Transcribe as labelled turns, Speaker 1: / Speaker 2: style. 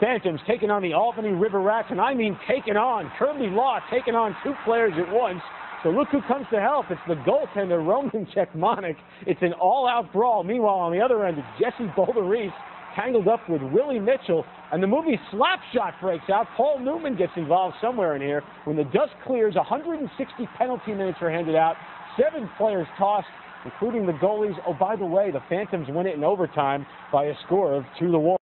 Speaker 1: Phantoms taking on the Albany River Rats, and I mean taking on. Kirby Law taking on two players at once. So look who comes to help. It's the goaltender, Roman Cechmanek. It's an all-out brawl. Meanwhile, on the other end, it's Jesse Boulerice tangled up with Willie Mitchell. And the movie Slapshot breaks out. Paul Newman gets involved somewhere in here. When the dust clears, 160 penalty minutes are handed out. Seven players tossed, including the goalies. Oh, by the way, the Phantoms win it in overtime by a score of 2 to 1.